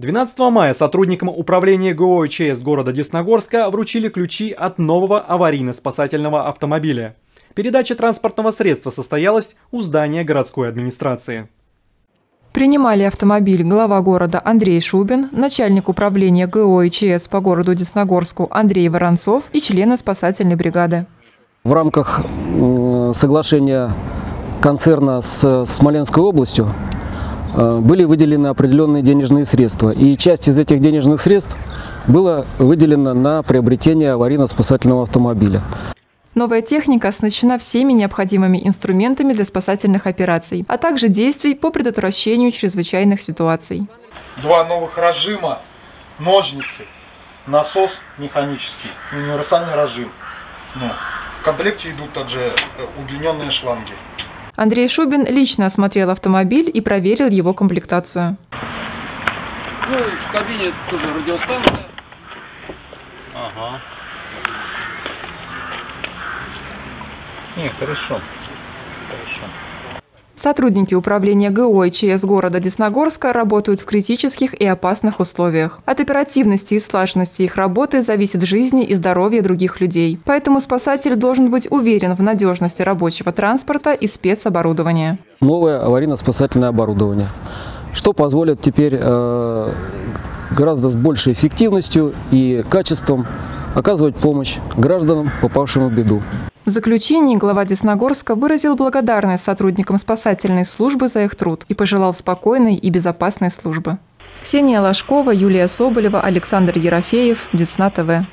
12 мая сотрудникам управления ГО ЧС города Десногорска вручили ключи от нового аварийно-спасательного автомобиля. Передача транспортного средства состоялась у здания городской администрации. Принимали автомобиль глава города Андрей Шубин, начальник управления ГО ЧС по городу Десногорску Андрей Воронцов и члены спасательной бригады. В рамках соглашения концерна с Смоленской областью были выделены определенные денежные средства. И часть из этих денежных средств была выделена на приобретение аварийно-спасательного автомобиля. Новая техника оснащена всеми необходимыми инструментами для спасательных операций, а также действий по предотвращению чрезвычайных ситуаций. Два новых разжима, ножницы, насос механический, универсальный разжим. Ну, в комплекте идут также э, удлиненные шланги. Андрей Шубин лично осмотрел автомобиль и проверил его комплектацию. Ну, в кабине тоже радиостанция. Ага. Не, хорошо. Хорошо. Сотрудники управления ГО и ЧС города Десногорска работают в критических и опасных условиях. От оперативности и слаженности их работы зависит жизнь и здоровье других людей. Поэтому спасатель должен быть уверен в надежности рабочего транспорта и спецоборудования. Новое аварийно-спасательное оборудование, что позволит теперь э, гораздо с большей эффективностью и качеством оказывать помощь гражданам, попавшим в беду. В заключении глава Десногорска выразил благодарность сотрудникам спасательной службы за их труд и пожелал спокойной и безопасной службы. Ксения Ложкова, Юлия Соболева, Александр Ерофеев, Десна ТВ.